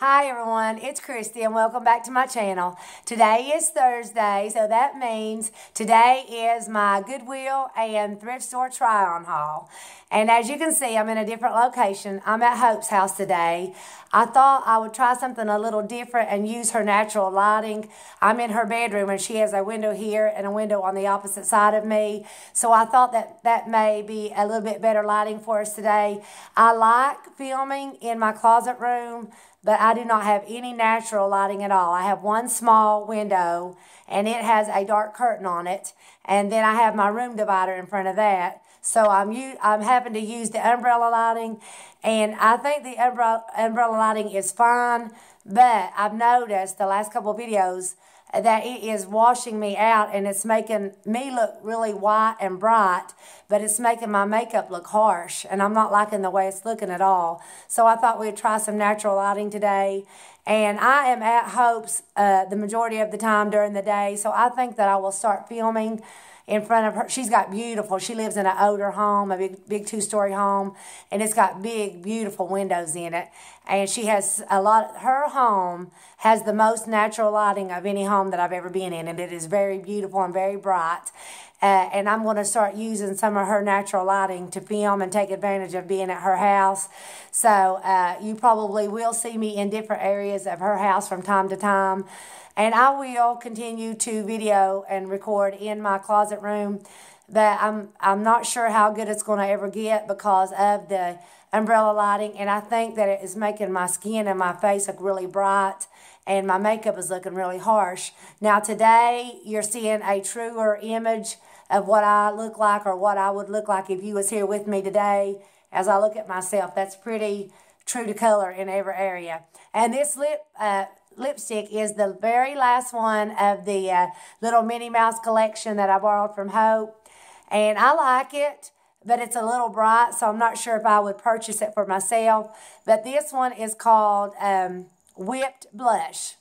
Hi everyone, it's Christy and welcome back to my channel. Today is Thursday, so that means today is my Goodwill and thrift store try-on haul. And as you can see, I'm in a different location. I'm at Hope's house today. I thought I would try something a little different and use her natural lighting. I'm in her bedroom and she has a window here and a window on the opposite side of me. So I thought that that may be a little bit better lighting for us today. I like filming in my closet room but I do not have any natural lighting at all. I have one small window and it has a dark curtain on it. And then I have my room divider in front of that. So I'm I'm having to use the umbrella lighting and I think the umbrella, umbrella lighting is fine. But I've noticed the last couple videos that it is washing me out and it's making me look really white and bright, but it's making my makeup look harsh and I'm not liking the way it's looking at all. So I thought we'd try some natural lighting today. And I am at Hope's uh, the majority of the time during the day, so I think that I will start filming in front of her. She's got beautiful, she lives in an older home, a big, big two story home, and it's got big, beautiful windows in it. And she has a lot, her home has the most natural lighting of any home that I've ever been in, and it is very beautiful and very bright. Uh, and I'm going to start using some of her natural lighting to film and take advantage of being at her house. So uh, you probably will see me in different areas of her house from time to time. And I will continue to video and record in my closet room. But I'm, I'm not sure how good it's going to ever get because of the umbrella lighting. And I think that it is making my skin and my face look really bright and my makeup is looking really harsh. Now today, you're seeing a truer image of what I look like or what I would look like if you was here with me today. As I look at myself, that's pretty true to color in every area. And this lip uh, lipstick is the very last one of the uh, little Minnie Mouse collection that I borrowed from Hope. And I like it, but it's a little bright, so I'm not sure if I would purchase it for myself. But this one is called um, Whipped Blush.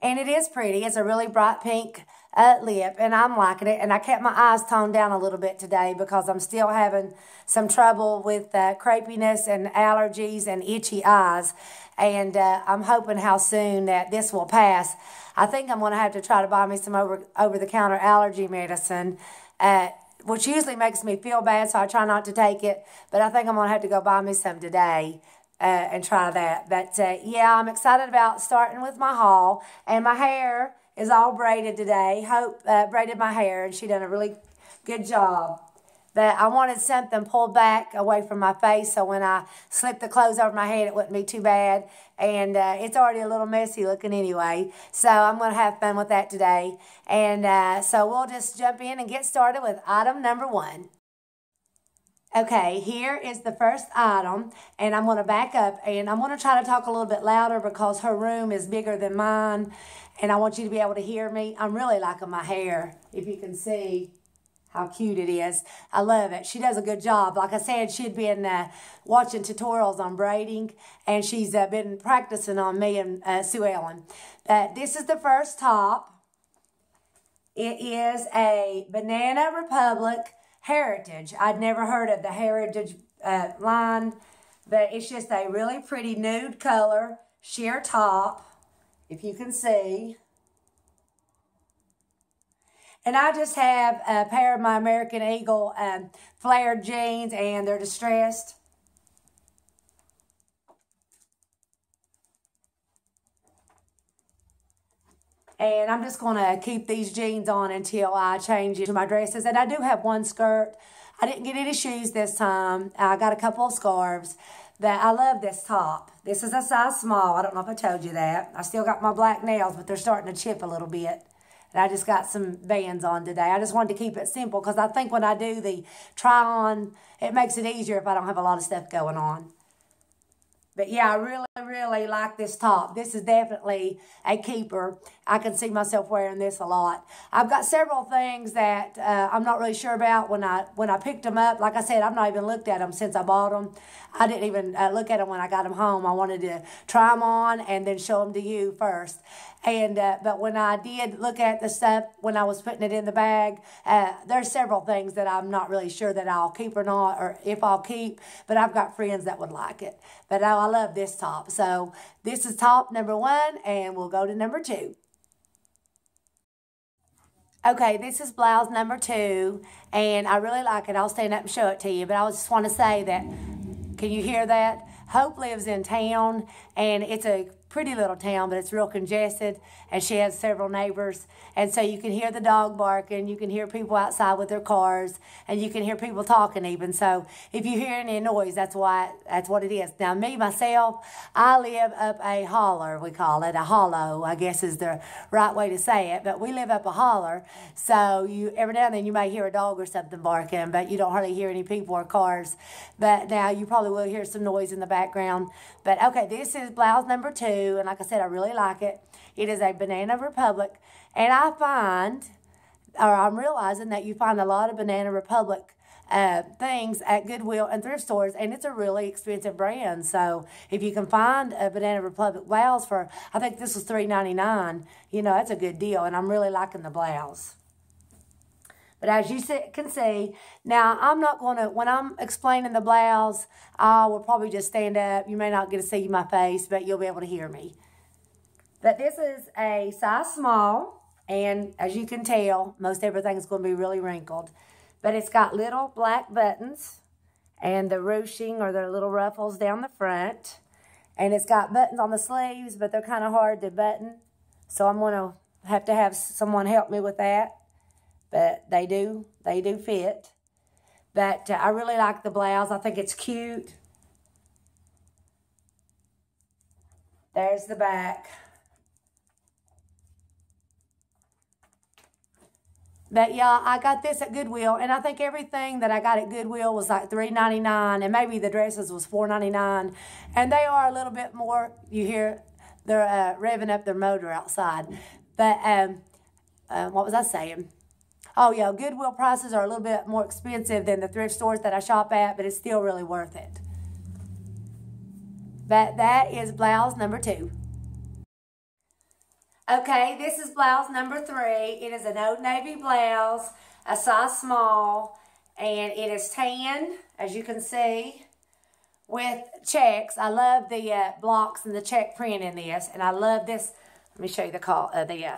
And it is pretty. It's a really bright pink uh, lip, and I'm liking it. And I kept my eyes toned down a little bit today because I'm still having some trouble with uh, crepiness and allergies and itchy eyes. And uh, I'm hoping how soon that this will pass. I think I'm going to have to try to buy me some over, over-the-counter allergy medicine, uh, which usually makes me feel bad, so I try not to take it. But I think I'm going to have to go buy me some today. Uh, and try that. But uh, yeah, I'm excited about starting with my haul. And my hair is all braided today. Hope uh, braided my hair, and she done a really good job. But I wanted something pulled back away from my face so when I slipped the clothes over my head, it wouldn't be too bad. And uh, it's already a little messy looking anyway. So I'm going to have fun with that today. And uh, so we'll just jump in and get started with item number one. Okay, here is the first item, and I'm going to back up, and I'm going to try to talk a little bit louder because her room is bigger than mine, and I want you to be able to hear me. I'm really liking my hair, if you can see how cute it is. I love it. She does a good job. Like I said, she'd been uh, watching tutorials on braiding, and she's uh, been practicing on me and uh, Sue Ellen. This is the first top. It is a Banana Republic Heritage. I'd never heard of the Heritage uh, line, but it's just a really pretty nude color, sheer top, if you can see. And I just have a pair of my American Eagle um, flared jeans, and they're distressed. And I'm just going to keep these jeans on until I change into my dresses. And I do have one skirt. I didn't get any shoes this time. I got a couple of scarves. But I love this top. This is a size small. I don't know if I told you that. I still got my black nails, but they're starting to chip a little bit. And I just got some bands on today. I just wanted to keep it simple because I think when I do the try on, it makes it easier if I don't have a lot of stuff going on. But yeah, I really, really like this top. This is definitely a keeper. I can see myself wearing this a lot. I've got several things that uh, I'm not really sure about when I when I picked them up. Like I said, I've not even looked at them since I bought them. I didn't even uh, look at them when I got them home. I wanted to try them on and then show them to you first. And uh, but when I did look at the stuff when I was putting it in the bag, uh, there's several things that I'm not really sure that I'll keep or not, or if I'll keep. But I've got friends that would like it. But oh, I love this top. So this is top number one, and we'll go to number two. Okay, this is blouse number two, and I really like it. I'll stand up and show it to you, but I just want to say that, can you hear that? Hope lives in town, and it's a pretty little town, but it's real congested, and she has several neighbors. And so you can hear the dog barking, you can hear people outside with their cars, and you can hear people talking even. So if you hear any noise, that's why that's what it is. Now me myself, I live up a holler, we call it a hollow, I guess is the right way to say it. But we live up a holler, so you every now and then you may hear a dog or something barking, but you don't hardly hear any people or cars. But now you probably will hear some noise in the background. But okay, this is blouse number two, and like I said, I really like it. It is a Banana Republic. And I find, or I'm realizing that you find a lot of Banana Republic uh, things at Goodwill and thrift stores, and it's a really expensive brand. So if you can find a Banana Republic blouse for, I think this was $3.99, you know, that's a good deal, and I'm really liking the blouse. But as you can see, now I'm not going to, when I'm explaining the blouse, I will probably just stand up. You may not get to see my face, but you'll be able to hear me. But this is a size small, and as you can tell, most everything is going to be really wrinkled. But it's got little black buttons and the ruching or the little ruffles down the front. And it's got buttons on the sleeves, but they're kind of hard to button. So I'm going to have to have someone help me with that. But they do, they do fit. But uh, I really like the blouse. I think it's cute. There's the back. But yeah, I got this at Goodwill, and I think everything that I got at Goodwill was like three ninety nine, and maybe the dresses was four ninety nine, and they are a little bit more. You hear they're uh, revving up their motor outside, but um, uh, what was I saying? Oh yeah, Goodwill prices are a little bit more expensive than the thrift stores that I shop at, but it's still really worth it. But that is blouse number two. Okay, this is blouse number three. It is an Old Navy blouse, a size small, and it is tan, as you can see, with checks. I love the uh, blocks and the check print in this, and I love this. Let me show you the call, uh, the uh,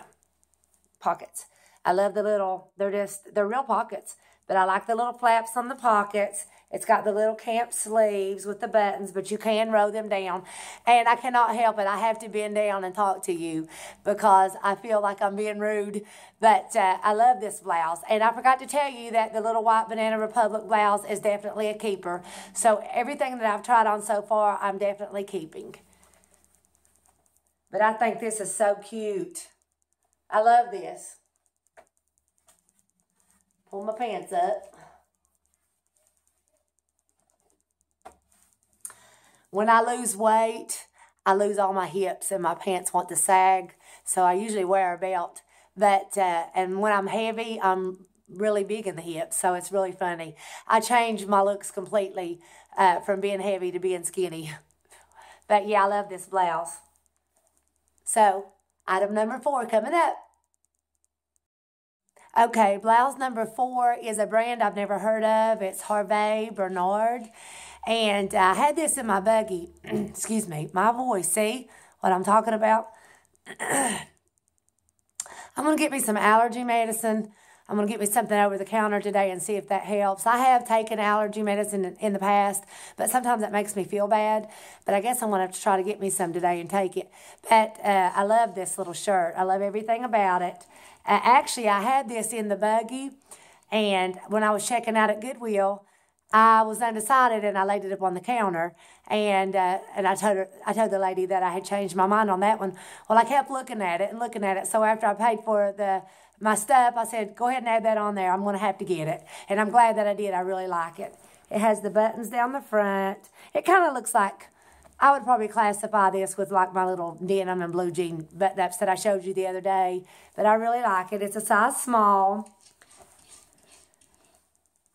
pockets. I love the little, they're just, they're real pockets, but I like the little flaps on the pockets. It's got the little camp sleeves with the buttons, but you can roll them down. And I cannot help it. I have to bend down and talk to you because I feel like I'm being rude. But uh, I love this blouse. And I forgot to tell you that the little white Banana Republic blouse is definitely a keeper. So everything that I've tried on so far, I'm definitely keeping. But I think this is so cute. I love this. Pull my pants up. When I lose weight, I lose all my hips and my pants want to sag. So I usually wear a belt. But, uh, and when I'm heavy, I'm really big in the hips. So it's really funny. I changed my looks completely uh, from being heavy to being skinny. But yeah, I love this blouse. So, item number four coming up. Okay, blouse number four is a brand I've never heard of. It's Harvey Bernard. And I had this in my buggy. Excuse me, my voice. See what I'm talking about? I'm going to get me some allergy medicine. I'm going to get me something over the counter today and see if that helps. I have taken allergy medicine in, the past, but sometimes that makes me feel bad. But I guess I'm going to have to try to get me some today and take it. But uh, I love this little shirt. I love everything about it. Actually, I had this in the buggy, and when I was checking out at Goodwill, I was undecided and I laid it up on the counter and uh, and I told her I told the lady that I had changed my mind on that one. Well, I kept looking at it and looking at it. So after I paid for the my stuff, I said, "Go ahead and add that on there. I'm going to have to get it." And I'm glad that I did. I really like it. It has the buttons down the front. It kind of looks like I would probably classify this with like my little denim and blue jean button-ups that I showed you the other day. But I really like it. It's a size small.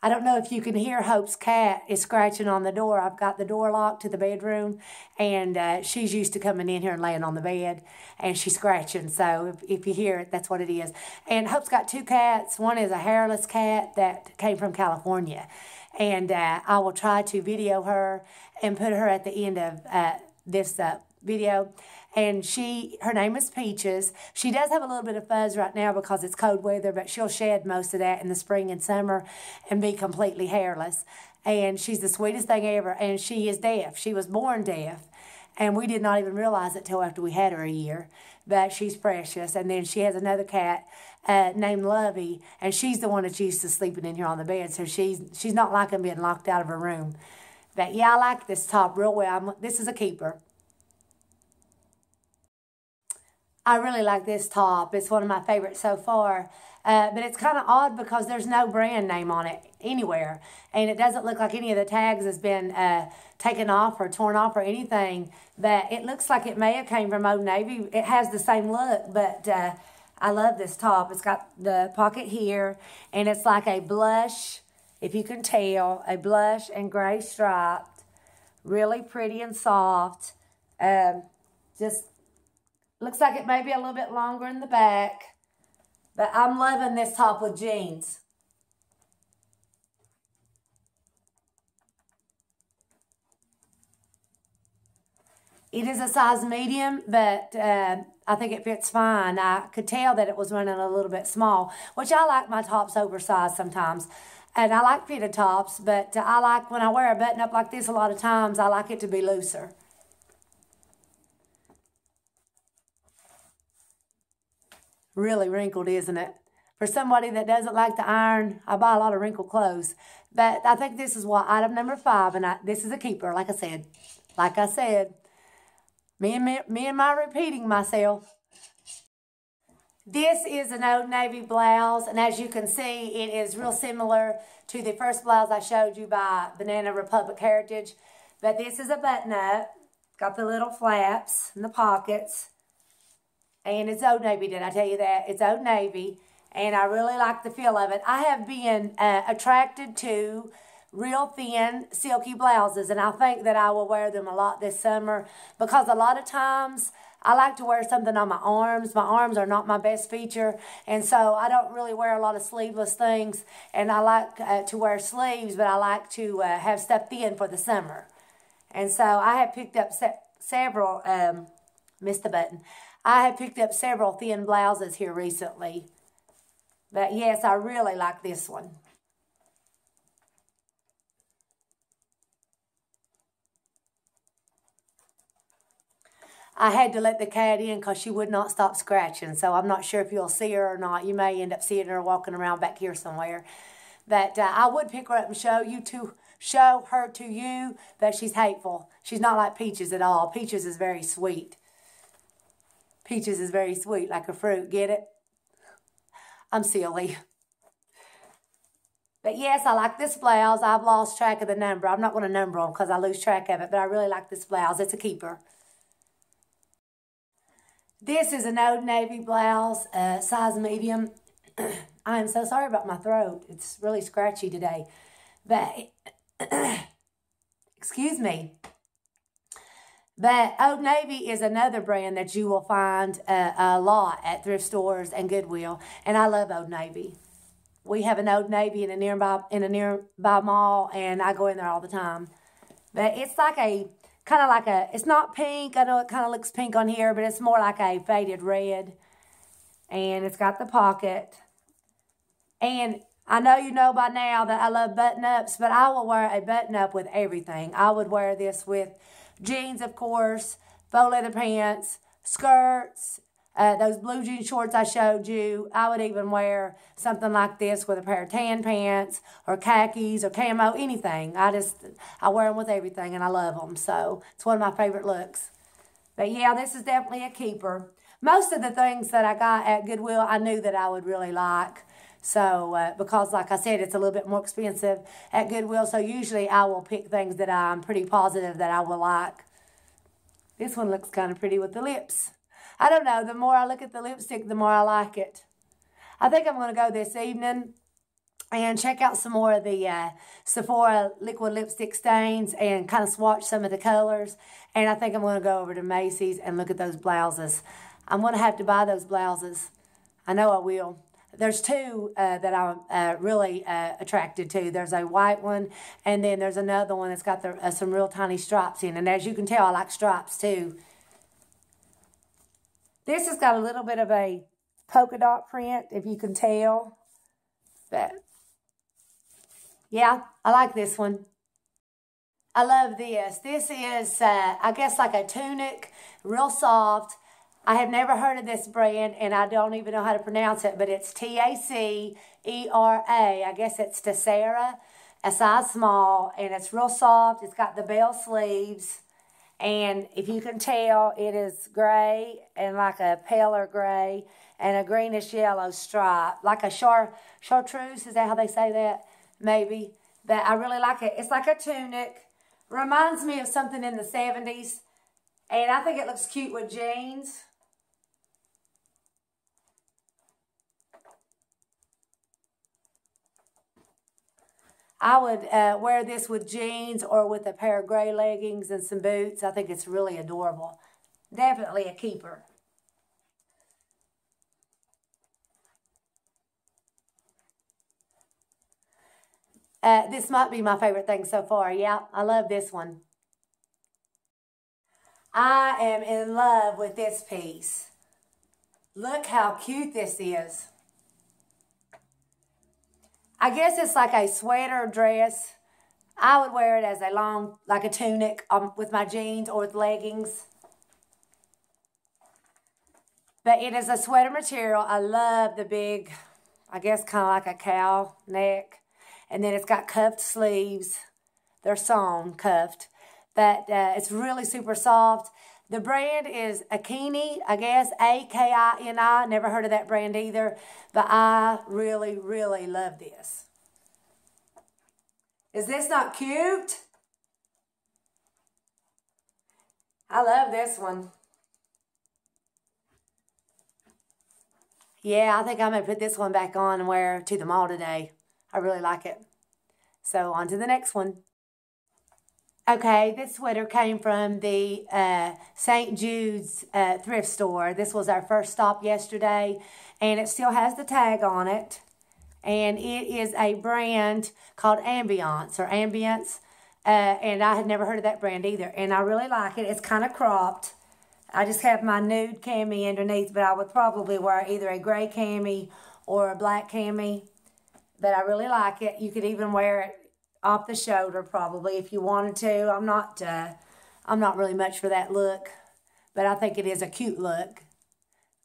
I don't know if you can hear Hope's cat is scratching on the door. I've got the door locked to the bedroom, and uh, she's used to coming in here and laying on the bed, and she's scratching. So if, if you hear it, that's what it is. And Hope's got two cats. One is a hairless cat that came from California, and uh, I will try to video her and put her at the end of uh, this uh, video. And she, her name is Peaches. She does have a little bit of fuzz right now because it's cold weather, but she'll shed most of that in the spring and summer and be completely hairless. And she's the sweetest thing ever. And she is deaf. She was born deaf. And we did not even realize it till after we had her a year. But she's precious. And then she has another cat uh, named Lovey, and she's the one that's used to sleeping in here on the bed. So she's she's not liking being locked out of her room. But yeah, I like this top real well. I'm, this is a keeper. I really like this top. It's one of my favorites so far. Uh, but it's kind of odd because there's no brand name on it anywhere. And it doesn't look like any of the tags has been uh, taken off or torn off or anything. But it looks like it may have came from Old Navy. It has the same look, but uh, I love this top. It's got the pocket here. And it's like a blush, if you can tell, a blush and gray striped. Really pretty and soft. Um, just Looks like it may be a little bit longer in the back. But I'm loving this top with jeans. It is a size medium, but uh, I think it fits fine. I could tell that it was running a little bit small, which I like my tops oversized sometimes. And I like fitted tops, but I like when I wear a button up like this a lot of times, I like it to be looser. Really wrinkled, isn't it? For somebody that doesn't like to iron, I buy a lot of wrinkled clothes. But I think this is what item number five, and I, this is a keeper, like I said. Like I said, me and me, me and my repeating myself. This is an Old Navy blouse, and as you can see, it is real similar to the first blouse I showed you by Banana Republic Heritage. But this is a button-up. Got the little flaps and the pockets. And it's Old Navy, did I tell you that? It's Old Navy. And I really like the feel of it. I have been uh, attracted to real thin silky blouses and I think that I will wear them a lot this summer because a lot of times I like to wear something on my arms. My arms are not my best feature and so I don't really wear a lot of sleeveless things and I like uh, to wear sleeves but I like to uh, have stuff thin for the summer. And so I have picked up se several, um, missed the button. I have picked up several thin blouses here recently. But yes, I really like this one. I had to let the cat in because she would not stop scratching. So I'm not sure if you'll see her or not. You may end up seeing her walking around back here somewhere. But uh, I would pick her up and show you to show her to you that she's hateful. She's not like Peaches at all. Peaches is very sweet. Peaches is very sweet, like a fruit. Get it? I'm silly. But yes, I like this blouse. I've lost track of the number. I'm not going to number them because I lose track of it. But I really like this blouse. It's a keeper. This is an Old Navy blouse, uh, size medium. I am so sorry about my throat. It's really scratchy today. But, excuse me. But Old Navy is another brand that you will find a, a, lot at thrift stores and Goodwill. And I love Old Navy. We have an Old Navy in a nearby in a nearby mall, and I go in there all the time. But it's like a kind of like a. It's not pink. I know it kind of looks pink on here, but it's more like a faded red. And it's got the pocket. And I know you know by now that I love button ups, but I will wear a button up with everything. I would wear this with jeans, of course, faux leather pants, skirts, uh, those blue jean shorts I showed you. I would even wear something like this with a pair of tan pants or khakis or camo, anything. I just, I wear them with everything and I love them. So it's one of my favorite looks. But yeah, this is definitely a keeper. Most of the things that I got at Goodwill, I knew that I would really like. So, uh, because like I said, it's a little bit more expensive at Goodwill. So usually I will pick things that I'm pretty positive that I will like. This one looks kind of pretty with the lips. I don't know. The more I look at the lipstick, the more I like it. I think I'm going to go this evening and check out some more of the uh, Sephora liquid lipstick stains and kind of swatch some of the colors. And I think I'm going to go over to Macy's and look at those blouses. I'm going to have to buy those blouses. I know I will. There's two uh, that I'm uh, really uh, attracted to. There's a white one, and then there's another one that's got the, uh, some real tiny stripes in. And as you can tell, I like stripes too. This has got a little bit of a polka dot print, if you can tell. But, yeah, I like this one. I love this. This is, uh, I guess, like a tunic, real soft. I have never heard of this brand, and I don't even know how to pronounce it, but it's T-A-C-E-R-A. I guess it's Tessera, a size small, and it's real soft. It's got the bell sleeves, and if you can tell, it is gray and like a paler gray and a greenish yellow stripe, like a char chartreuse. Is that how they say that? Maybe. But I really like it. It's like a tunic. Reminds me of something in the 70s. And I think it looks cute with jeans. I would uh, wear this with jeans or with a pair of gray leggings and some boots. I think it's really adorable. Definitely a keeper. Uh, this might be my favorite thing so far. Yeah, I love this one. I am in love with this piece. Look how cute this is. I guess it's like a sweater dress. I would wear it as a long, like a tunic um, with my jeans or with leggings. But it is a sweater material. I love the big, I guess kind of like a cow neck. And then it's got cuffed sleeves. They're sewn, cuffed. But uh, it's really super soft. The brand is Akini, I guess, A-K-I-N-I. Never heard of that brand either. But I really, really love this. Is this not cute? I love this one. Yeah, I think I'm going to put this one back on and wear to the mall today. I really like it. So on to the next one. Okay, this sweater came from the uh, St. Jude's uh, thrift store. This was our first stop yesterday, and it still has the tag on it. And it is a brand called Ambiance or Ambience. Uh, and I had never heard of that brand either. And I really like it. It's kind of cropped. I just have my nude cami underneath, but I would probably wear either a gray cami or a black cami. But I really like it. You could even wear it off the shoulder probably if you wanted to. I'm not uh, I'm not really much for that look, but I think it is a cute look.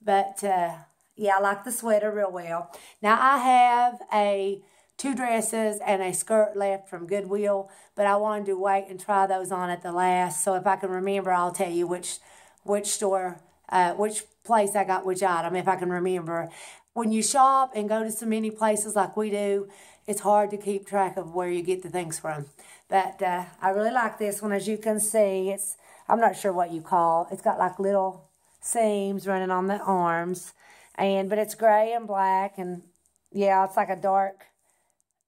But uh, yeah, I like the sweater real well. Now I have a two dresses and a skirt left from Goodwill, but I wanted to wait and try those on at the last. So if I can remember, I'll tell you which which store, uh, which place I got which item, if I can remember. When you shop and go to so many places like we do, it's hard to keep track of where you get the things from. But uh, I really like this one. As you can see, it's I'm not sure what you call. It's got like little seams running on the arms. and But it's gray and black. And yeah, it's like a dark,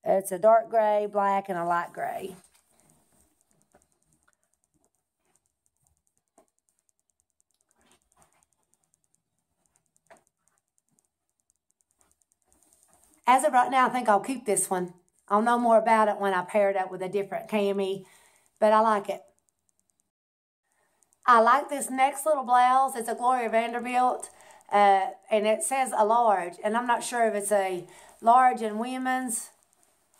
it's a dark gray, black, and a light gray. As of right now, I think I'll keep this one. I'll know more about it when I pair it up with a different cami, but I like it. I like this next little blouse. It's a Gloria Vanderbilt, uh, and it says a large, and I'm not sure if it's a large in women's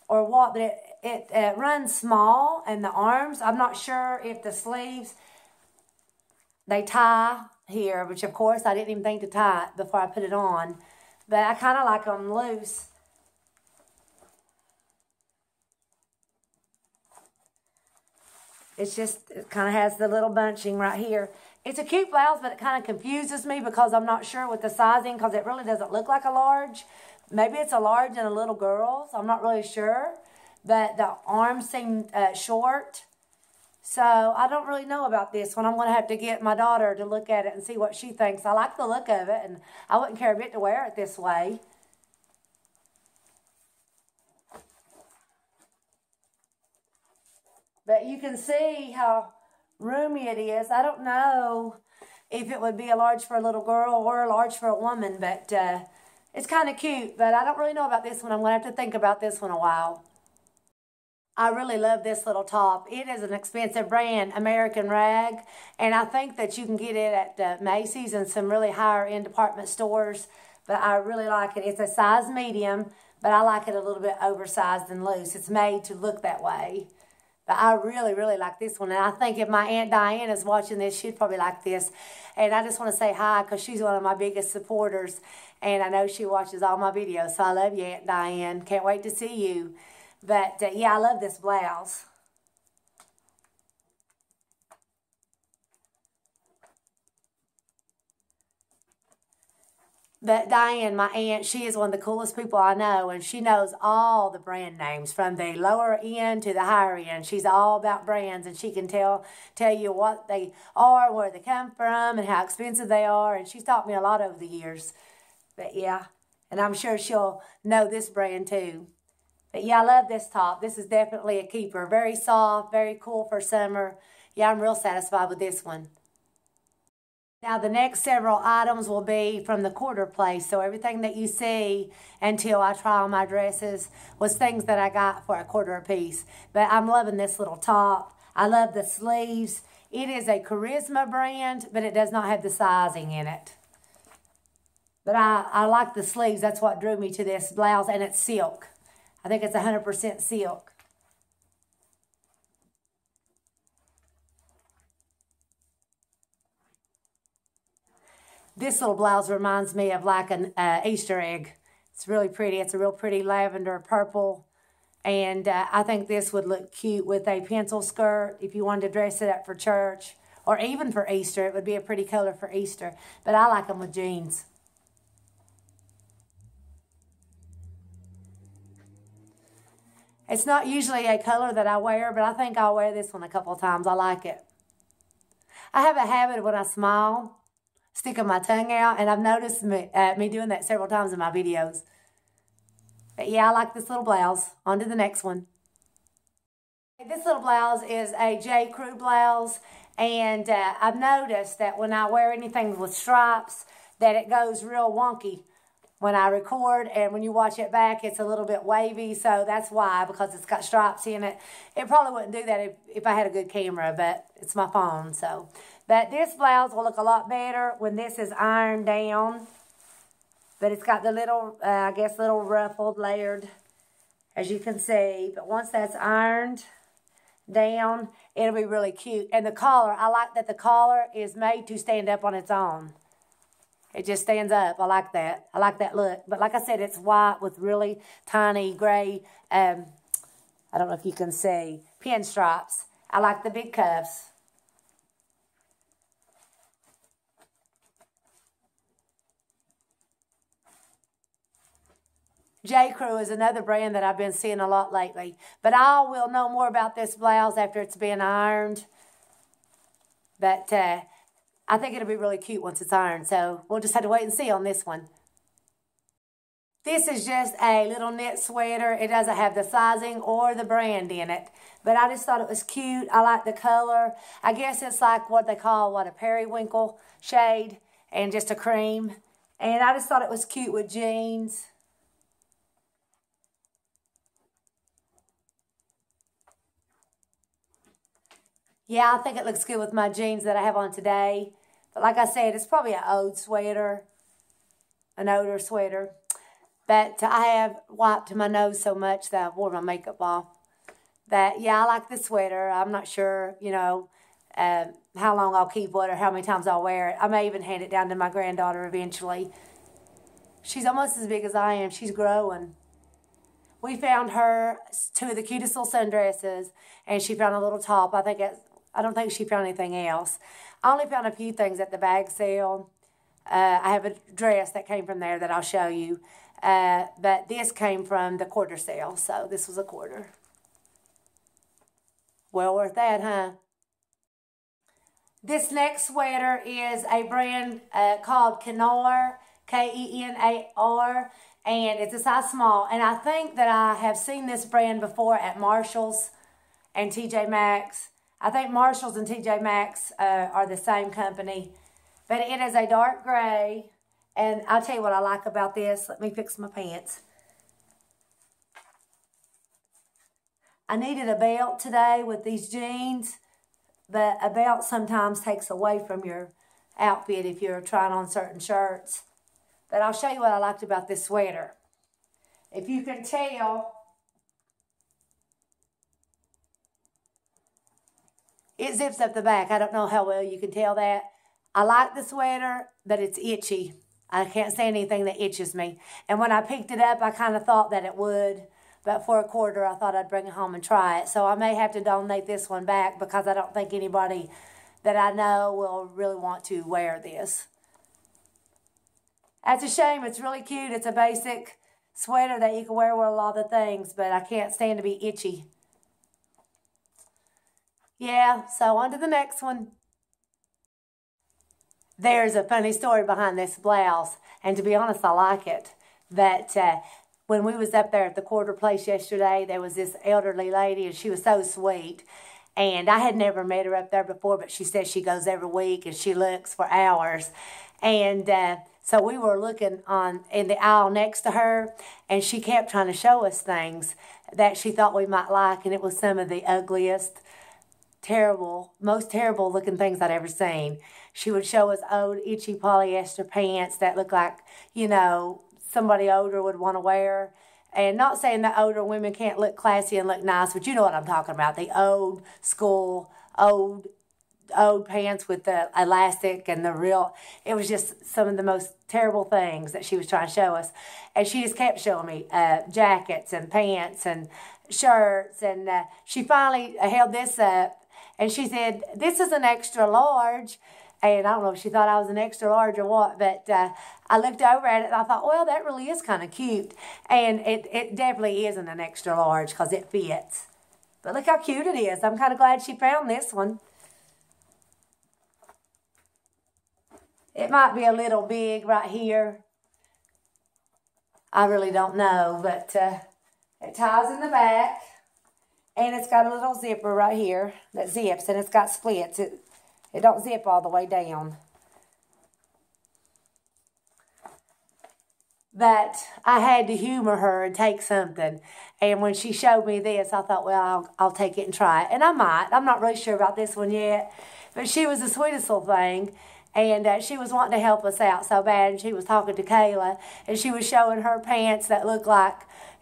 or what, but it, it, it runs small, and the arms, I'm not sure if the sleeves, they tie here, which of course I didn't even think to tie it before I put it on, but I kind of like them loose. It's just, it kind of has the little bunching right here. It's a cute blouse, but it kind of confuses me because I'm not sure with the sizing because it really doesn't look like a large. Maybe it's a large in a little girl's. I'm not really sure. But the arms seem uh, short. So I don't really know about this one. I'm going to have to get my daughter to look at it and see what she thinks. I like the look of it, and I wouldn't care a bit to wear it this way. But you can see how roomy it is. I don't know if it would be a large for a little girl or a large for a woman, but uh, It's kind of cute, but I don't really know about this one. I'm going to have to think about this one a while. I really love this little top. It is an expensive brand, American Rag, and I think that you can get it at uh, Macy's and some really higher end department stores, but I really like it. It's a size medium, but I like it a little bit oversized and loose. It's made to look that way. But I really, really like this one. And I think if my Aunt Diane is watching this, she'd probably like this. And I just want to say hi because she's one of my biggest supporters. And I know she watches all my videos. So I love you, Aunt Diane. Can't wait to see you. But uh, yeah, I love this blouse. But Diane, my aunt, she is one of the coolest people I know, and she knows all the brand names from the lower end to the higher end. She's all about brands, and she can tell tell you what they are, where they come from, and how expensive they are. And she's taught me a lot over the years. But yeah, and I'm sure she'll know this brand too. But yeah, I love this top. This is definitely a keeper. Very soft, very cool for summer. Yeah, I'm real satisfied with this one. Now the next several items will be from the quarter place. So everything that you see until I try on my dresses was things that I got for a quarter a piece. But I'm loving this little top. I love the sleeves. It is a Charisma brand, but it does not have the sizing in it. But I, I like the sleeves. That's what drew me to this blouse, and it's silk. I think it's 100% silk. This little blouse reminds me of like an uh, Easter egg. It's really pretty. It's a real pretty lavender purple. And uh, I think this would look cute with a pencil skirt if you wanted to dress it up for church or even for Easter. It would be a pretty color for Easter. But I like them with jeans. It's not usually a color that I wear, but I think I'll wear this one a couple times. I like it. I have a habit when I smile, sticking my tongue out, and I've noticed me, uh, me doing that several times in my videos. But yeah, I like this little blouse. On to the next one. This little blouse is a J. Crew blouse, and uh, I've noticed that when I wear anything with stripes, that it goes real wonky when I record and when you watch it back, it's a little bit wavy. So that's why, because it's got stripes in it. It probably wouldn't do that if, if I had a good camera, but it's my phone. So, But this blouse will look a lot better when this is ironed down. But it's got the little, uh, I guess, little ruffled layered, as you can see. But once that's ironed down, it'll be really cute. And the collar, I like that the collar is made to stand up on its own. It just stands up. I like that. I like that look. But like I said, it's white with really tiny gray, um, I don't know if you can see, pinstripes. I like the big cuffs. J. Crew is another brand that I've been seeing a lot lately. But I will know more about this blouse after it's been ironed. But uh, I think it'll be really cute once it's ironed. So we'll just have to wait and see on this one. This is just a little knit sweater. It doesn't have the sizing or the brand in it. But I just thought it was cute. I like the color. I guess it's like what they call, what, a periwinkle shade and just a cream. And I just thought it was cute with jeans. Yeah, I think it looks good with my jeans that I have on today. But like I said, it's probably an old sweater, an older sweater. But I have wiped my nose so much that I've wore my makeup off. That, yeah, I like the sweater. I'm not sure, you know, uh, how long I'll keep it or how many times I'll wear it. I may even hand it down to my granddaughter eventually. She's almost as big as I am. She's growing. We found her two of the cutest little sundresses, and she found a little top. I think it's I don't think she found anything else. I only found a few things at the bag sale. Uh, I have a dress that came from there that I'll show you. Uh, but this came from the quarter sale, so this was a quarter. Well worth that, huh? This next sweater is a brand uh, called Kenar, K-E-N-A-R, and it's a size small. And I think that I have seen this brand before at Marshall's and TJ Maxx. I think Marshalls and TJ Maxx uh, are the same company. But it is a dark gray And I'll tell you what I like about this. Let me fix my pants. I needed a belt today with these jeans, but a belt sometimes takes away from your outfit if you're trying on certain shirts. But I'll show you what I liked about this sweater. If you can tell, it zips up the back. I don't know how well you can tell that. I like the sweater, but it's itchy. I can't say anything that itches me. And when I picked it up, I kind of thought that it would. But for a quarter, I thought I'd bring it home and try it. So I may have to donate this one back because I don't think anybody that I know will really want to wear this. That's a shame. It's really cute. It's a basic sweater that you can wear with a lot of things, but I can't stand to be itchy. Yeah, so on to the next one. There's a funny story behind this blouse, and to be honest, I like it. That uh, when we was up there at the quarter place yesterday, there was this elderly lady, and she was so sweet. And I had never met her up there before, but she says she goes every week and she looks for hours. And uh, so we were looking on in the aisle next to her, and she kept trying to show us things that she thought we might like, and it was some of the ugliest, terrible, most terrible looking things I'd ever seen. She would show us old itchy polyester pants that looked like, you know, somebody older would want to wear. And not saying that older women can't look classy and look nice, but you know what I'm talking about. The old school, old old pants with the elastic and the real it was just some of the most terrible things that she was trying to show us and she just kept showing me uh, jackets and pants and shirts and uh, she finally held this up and she said this is an extra large and I don't know if she thought I was an extra large or what, but uh, I looked over at it and I thought, well, that really is kind of cute. And it, it definitely isn't an extra large because it fits. But look how cute it is. I'm kind of glad she found this one. It might be a little big right here. I really don't know, but uh, it ties in the back. And it's got a little zipper right here that zips, and it's got splits. It, it don't zip all the way down. But I had to humor her and take something. And when she showed me this, I thought, well, I'll, I'll take it and try it. And I might. I'm not really sure about this one yet. But she was the sweetest little thing. And uh, she was wanting to help us out so bad. And she was talking to Kayla. And she was showing her pants that looked like,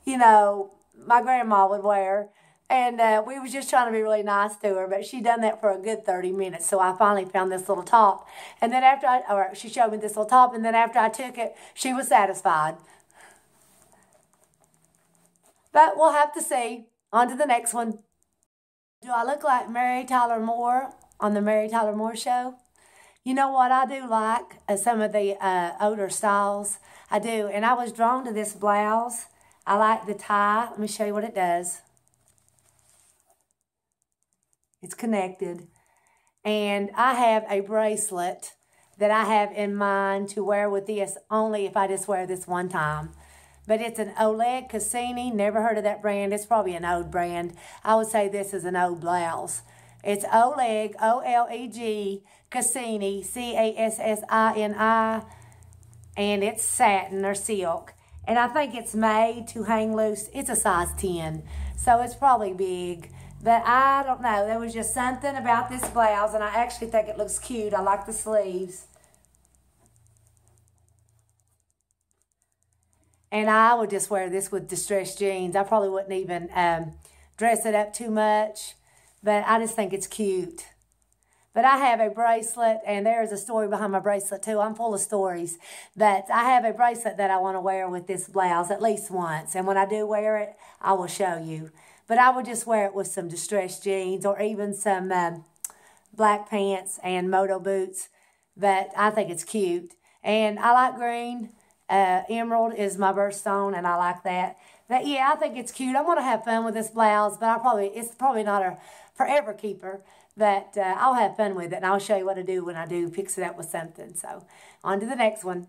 you know, my grandma would wear. And uh, we was just trying to be really nice to her, but she done that for a good 30 minutes. So I finally found this little top. And then after I, or she showed me this little top, and then after I took it, she was satisfied. But we'll have to see. On to the next one. Do I look like Mary Tyler Moore on the Mary Tyler Moore show? You know what I do like? Uh, some of the uh, older styles. I do. And I was drawn to this blouse. I like the tie. Let me show you what it does. It's connected. And I have a bracelet that I have in mind to wear with this only if I just wear this one time. But it's an Oleg Cassini. Never heard of that brand. It's probably an old brand. I would say this is an old blouse. It's Oleg, O-L-E-G, Cassini, C-A-S-S-I-N-I, and it's satin or silk. And I think it's made to hang loose. It's a size 10, so it's probably big. But I don't know. There was just something about this blouse, and I actually think it looks cute. I like the sleeves. And I would just wear this with distressed jeans. I probably wouldn't even um, dress it up too much, but I just think it's cute. But I have a bracelet, and there's a story behind my bracelet too. I'm full of stories. But I have a bracelet that I want to wear with this blouse at least once. And when I do wear it, I will show you. But I would just wear it with some distressed jeans or even some um, black pants and moto boots. But I think it's cute. And I like green. Uh, emerald is my birthstone, and I like that. But yeah, I think it's cute. I want to have fun with this blouse, but I probably it's probably not a forever keeper. But uh, I'll have fun with it, and I'll show you what to do when I do fix it up with something. So on to the next one.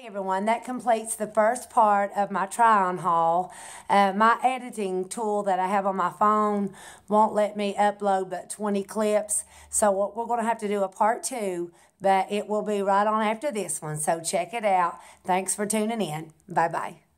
Hey everyone, that completes the first part of my try-on haul. Uh, my editing tool that I have on my phone won't let me upload but 20 clips. So what we're going to have to do a part two, but it will be right on after this one. So check it out. Thanks for tuning in. Bye-bye.